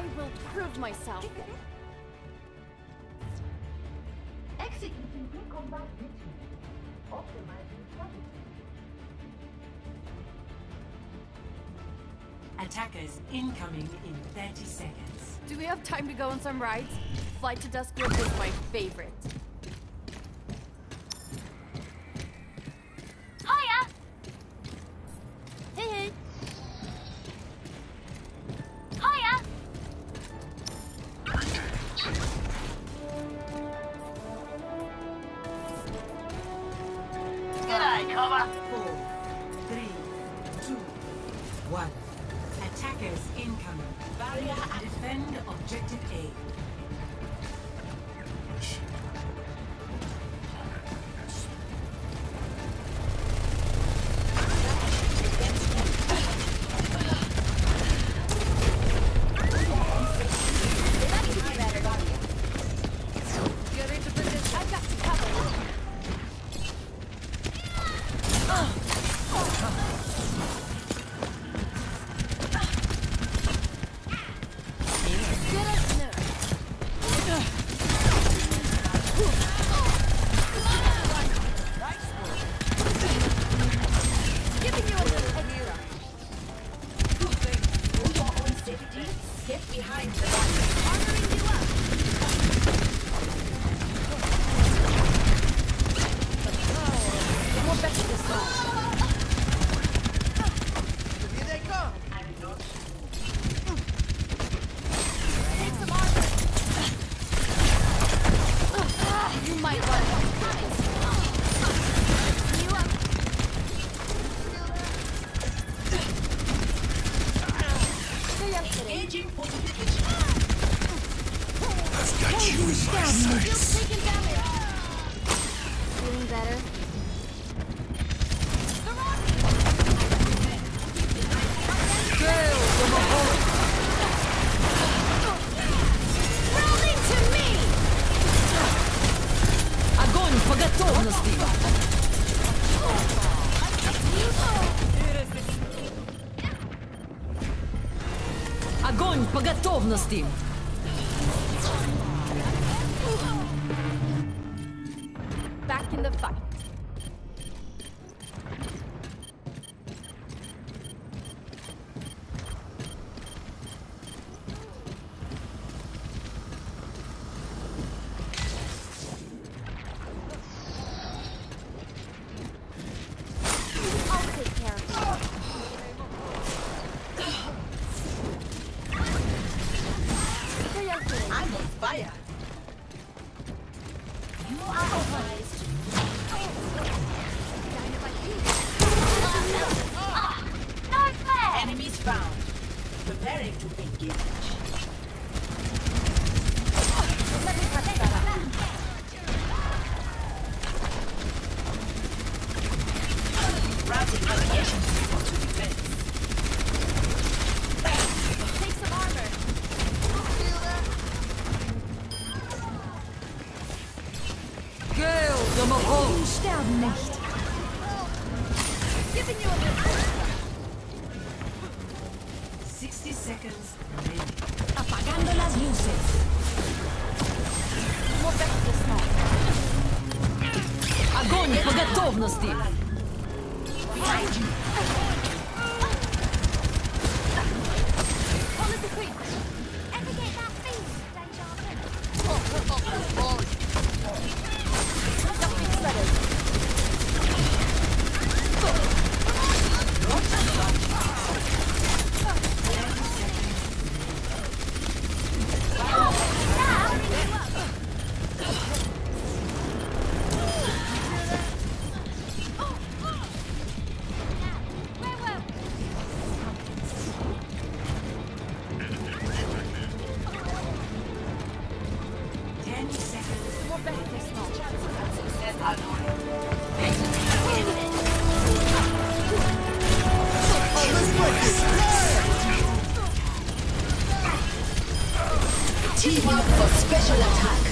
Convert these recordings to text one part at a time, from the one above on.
I will prove myself. Executing pre-combat routine. Optimizing strategy. Attackers incoming in 30 seconds. Do we have time to go on some rides? Flight to Duskwood was my favorite. Four, three, two, one. Attackers incoming. Barrier defend objective A. I've got you in my sights. Feeling better? Огонь по готовности! Back in the fight. Today. Gel, Domahon! Sterben nicht. Giving you a little extra. 60 seconds remaining. Apagando las luces. More better this time. Огонь по готовности! Behind you. Follow the creep. Ever get that feast, Deja Nothing Special attack.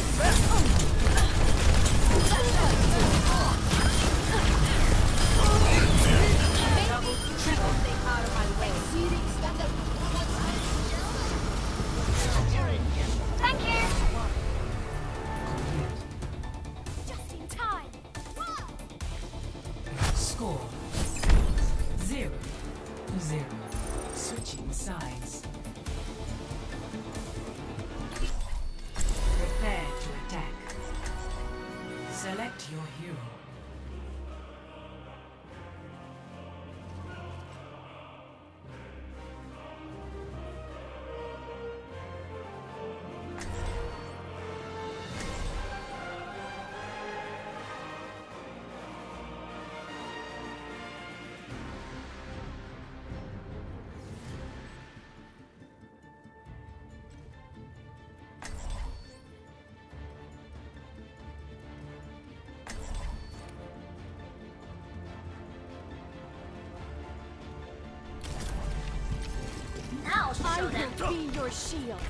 I will be your shield.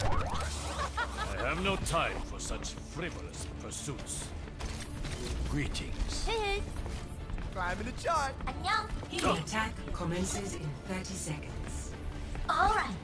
I have no time for such frivolous pursuits. Greetings. Hey, Climbing the chart. The attack commences in 30 seconds. All right.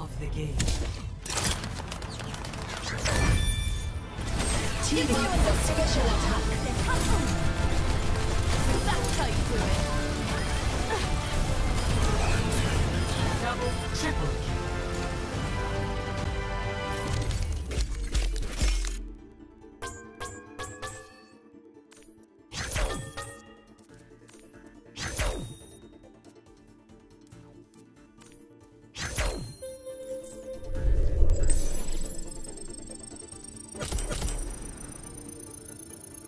of the game. Team with a special attack. That's how you do it. Double, triple